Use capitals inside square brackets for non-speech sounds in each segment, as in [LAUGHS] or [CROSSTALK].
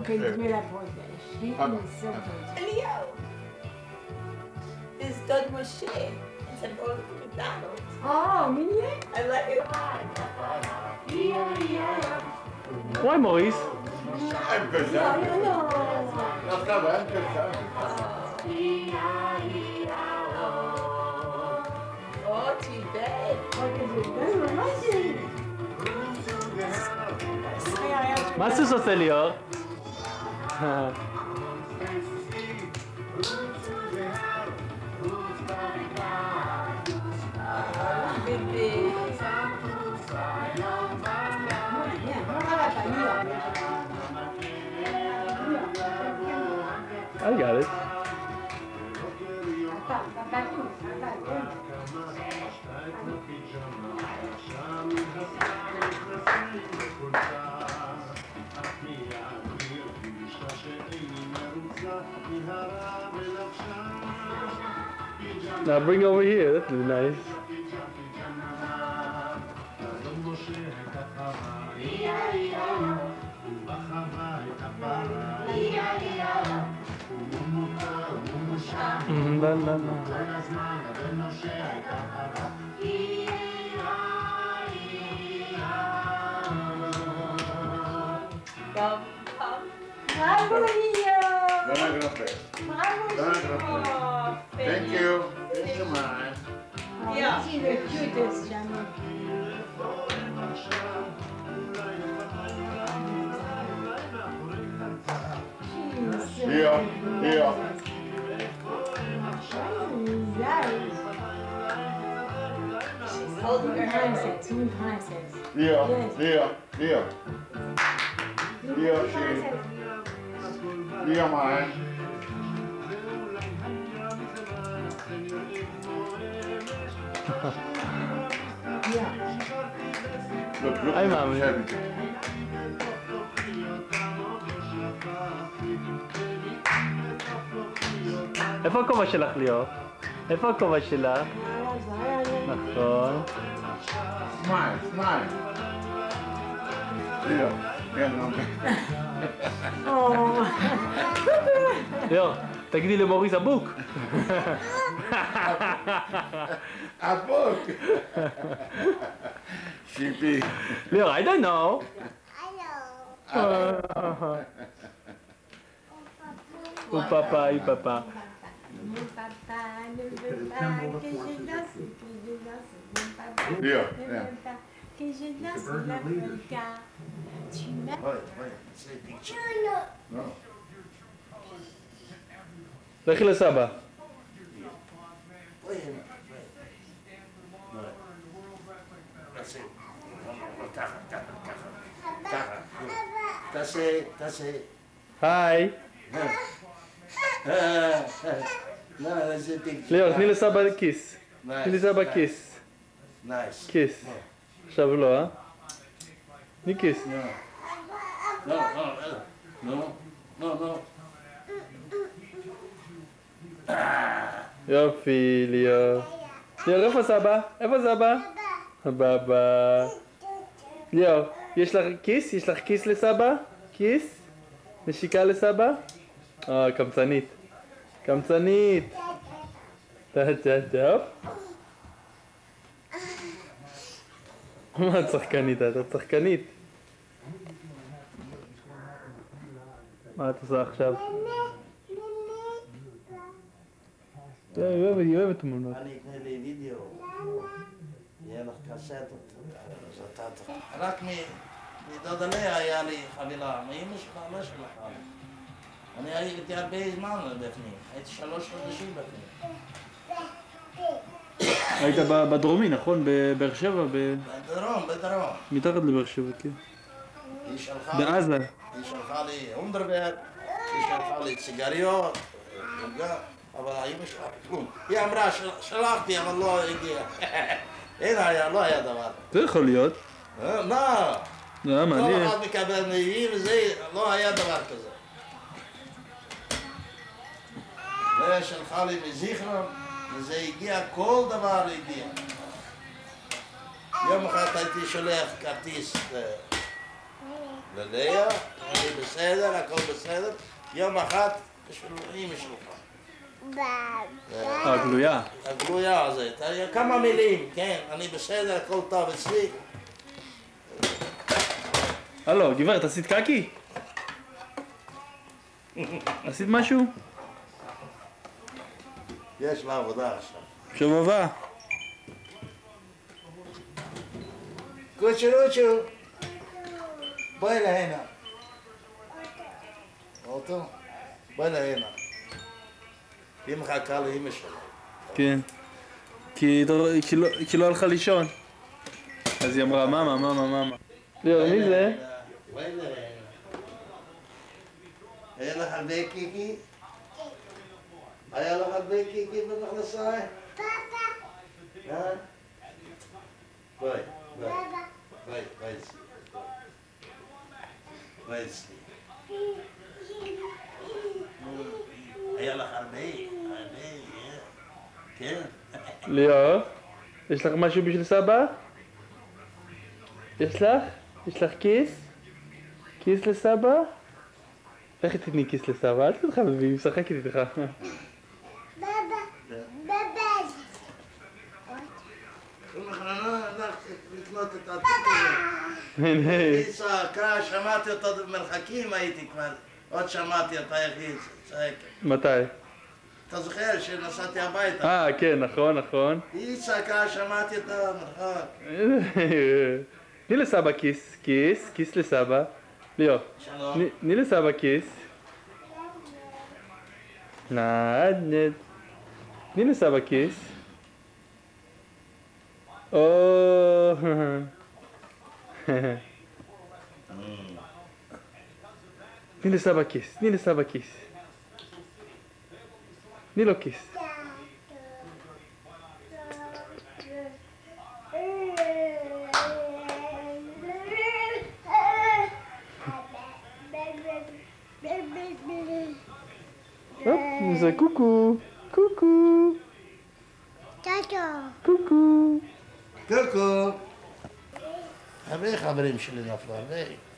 Preghiera Sì, Leo is Doug Moshe. It's an old McDonald's. Oh, really? I like it. Yeah, yeah. Why Moise? I'm good now. No, no, oh, no. That's not bad. Good now. Oh, too bad. What is it? Mas isso, Celio? I got it. Now bring over here. That's nice. La, la, la. Bravo, Ijo! Bravo, grafę. Bravo. Come on. Yeah. The cutest, Johnny. Yeah, yeah. Holding her hands. Two. Yeah, yeah, yeah. Yeah, she. Yeah, mine. Mommy. Chevy. איפה הכובע שלך ליאור? איפה הכובע שלך? נכון. Smile, smile. Leo. כן. ליאור, תגידי למוריס [LAUGHS] אבוק. אפוק. שיפי. [LAUGHS] ליאור, I don't know. הוא פאפה, היא פאפה. Mon papa ne veut pas que je danse, que je danse. Mon papa ne Leo, veut yeah. tá Não tá Assim. Tá sei, tá sei. Hi. Não, você tem que... Leon, nila sabar kiss. Nila sabar kiss. Nice. Kiss. Shavlo, ah? Ni kiss. Não. Não, não, não, não, não. Ah. יופי, ליאור. ליאור, איפה סבא? איפה סבא? בבא. ליאור, יש לך כיס? יש לך כיס לסבא? כיס? נשיקה לסבא? אה, קמצנית. קמצנית. טה טה טה. מה את שחקנית? את שחקנית. מה את עושה עכשיו? היא אוהבת, היא אוהבת תמונות. אני אקנה לי וידאו. יהיה לך צריך... רק מדודה לאה היה לי חבילה. מאמא שלך, מה שלך? אני הייתי הרבה זמן בפנים. הייתי שלוש חודשים בפנים. היית בדרומי, נכון? בבאר שבע? בדרום, בדרום. מתחת לבאר שבע, כן. היא שלחה לי... בעזה. היא שלחה לי אונדרברג, היא שלחה לי סיגריות, עוגה, אבל האמא שלה כלום. היא אמרה, "של- שלחתי, אבל לא הגיע. [LAUGHS] אין היה, לא היה דבר. זה יכול להיות. אה, מה? זה היה כל. אחד מקבל נביאים וזה, לא היה דבר כזה. זה שלחה לי מזיכרון, וזה הגיע, כל דבר הגיע. יום אחד הייתי שולח כרטיס, אה, ללאה, אני בסדר, הכל בסדר. יום אחד, אמא שלך. אה, גלויה. הגלויה הזאת. כמה מילים, כן, אני בסדר, הכל טוב אצלי. הלו, גברת, עשית קקי? עשית משהו? יש לה עבודה עכשיו. שבבה. קוצ'ו רוצ'ו. בואי להנה. אוטו? בואי להנה. היא מחכה לאמא שלה. כן. כי כי לא- כי לא הלכה לישון. אז היא אמרה, מאמה, מאמה, מאמה. ליאור, מי זה? בואי. היה לך הרבה קיקי? היה לך הרבה קיקי במכנסיים? בואי, בואי. בואי, בואי אצלי. בואי אצלי. היה לך הרבה, הרבה, אה? כן. ליאור, יש לך משהו בשביל סבא? יש לך? יש לך כיס? כיס לסבא? איך תתני כיס לסבא? אל תתחיל להביא, היא משחקת איתך. היא צעקה, שמעתי אותו במרחקים הייתי כבר. עוד שמעתי אותה איך היא צועקת. מתי? אתה זוכר שנסעתי הביתה? אה, כן, נכון, נכון. היא צעקה, שמעתי אותה במרחק. [LAUGHS] תני לסבא כיס, כיס, כיס לסבא. ליאור, שלום. תני- לסבא כיס. נעד, תני לסבא כיס. או... [LAUGHS] תני לסבא כיס, תני לסבא כיס. תני לו כיס. הופ, זה קוקו, קוקו, קוקו. קוקו. הרבה חברים שלי נפלו, הרבה.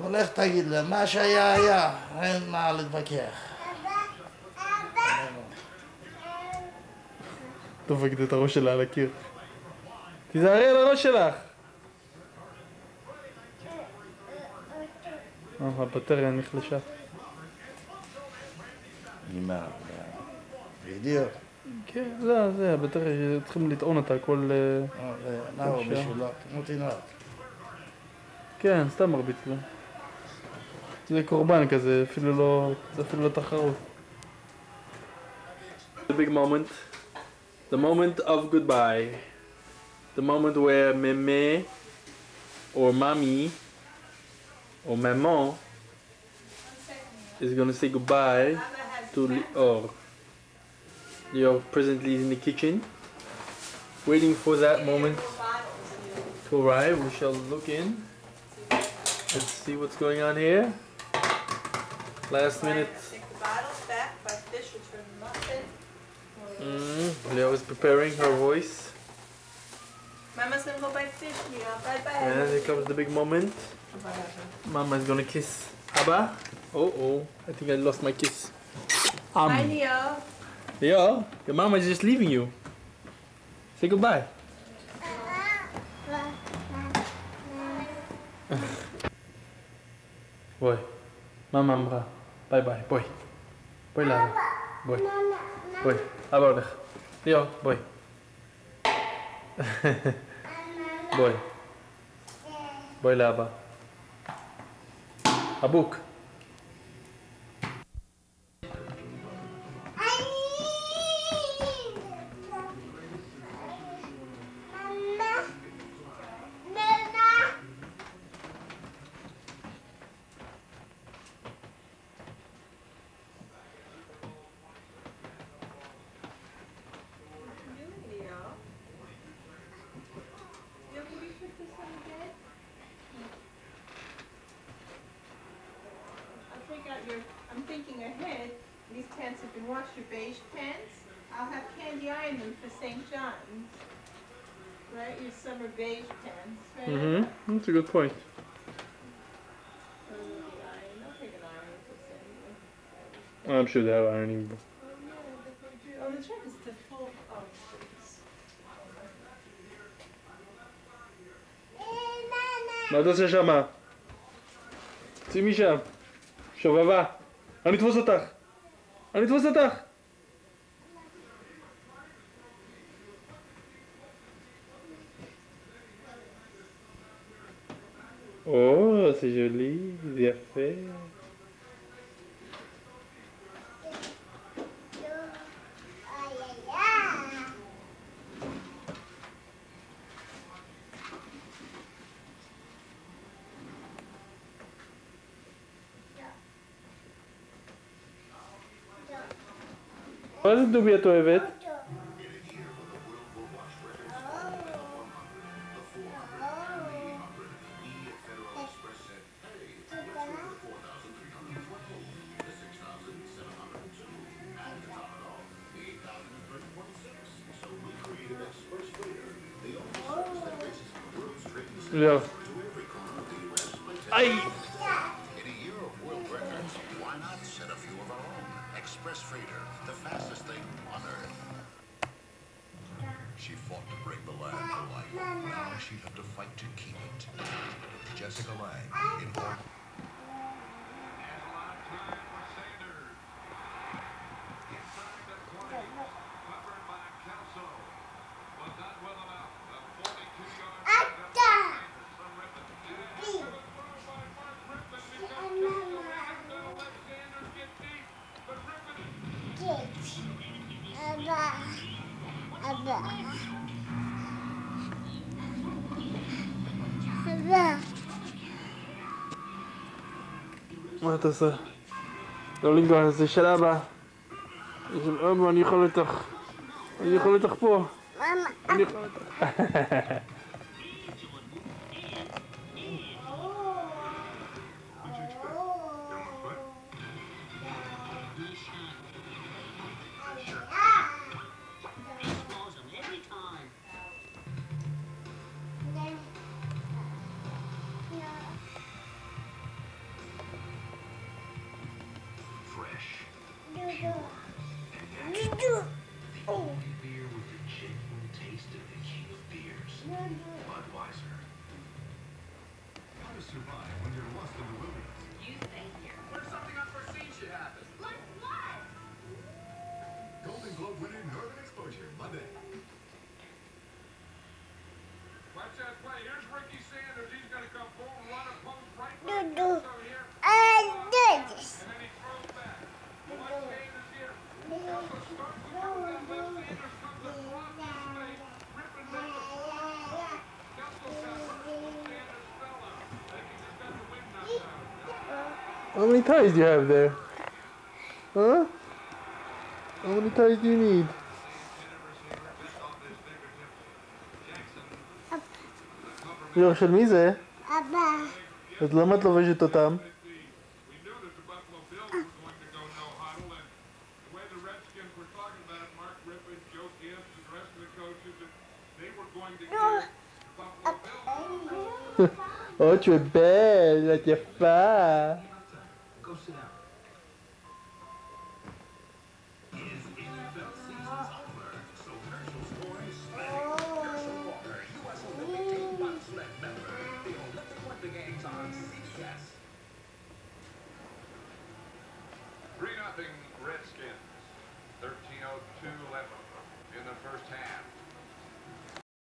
אבל איך תגיד להם, מה שהיה היה, אין מה להתווכח. דופקת את הראש שלה על הקיר. תיזהרי על הראש שלך. אה, הבטריה נחלשה. נגמר. בדיוק. כן, זה, זה, הבטריה, צריכים לטעון אותה כל... אה, נאו אפשר. בשבילו, כמו תינוק. כן, סתם מרביץ לו. זה קורבן כזה, אפילו לא, זה אפילו לא תחרות. The big moment. The moment of goodbye. The moment where meme or mommy or maman is gonna say goodbye to Lior. Lior presently is in the kitchen, waiting for that moment to arrive. We shall look in. Let's see what's going on here. Last minute. Mm, Leo is preparing her voice. Mama's gonna go buy fish, Leo. Bye bye. And here comes the big moment. Mama's gonna kiss Abba. Oh oh, I think I lost my kiss. Um. Bye, Leo. Leo, your mama is just leaving you. Say goodbye. [LAUGHS] ouais. Maman bras. Bye bye, voy. Voy, Lara. Voy. Voy. A Abra Yo, voy. voy. Voy, Lava. Abuk. I'm thinking ahead. These pants have been washed, your beige pants. I'll have candy eye in them for St. John's. Right, your summer beige pants, right? Mm-hmm. That's a good point. I'm sure they have ironing. Oh, oh, the right, is the full, oh, מה אתה עושה שמה? צאי משם. שובבה. אני אתפוס אותך. אני אתפוס אותך. או, זה ג'ולי, זה יפה. Fazı dubya to evet. Yeah. Ay. ellers så kommer en bror. מה אתה עושה? לא לנגוע, זה. זה של אבא, אני יכול אותך. אני יכול אותך פה. אני יכול אותך. [LAUGHS] Golden Globe Northern Exposure, Monday. Watch that play. Here's Ricky Sanders. He's going to come full run a post right Do, back do. so here. I did this. And then he throws back. One Sanders here. Also starts to left. Sanders comes across the space. Ripping back the ball. Kessel got hurt. Sanders fell out. I think just got the wind knocked out. How many ties do you have there? Huh? How many ties do you need? יור, של מי זה? אבא. אז למה את לובשת אותם? We knew that the Buffalo Bills were [LAUGHS]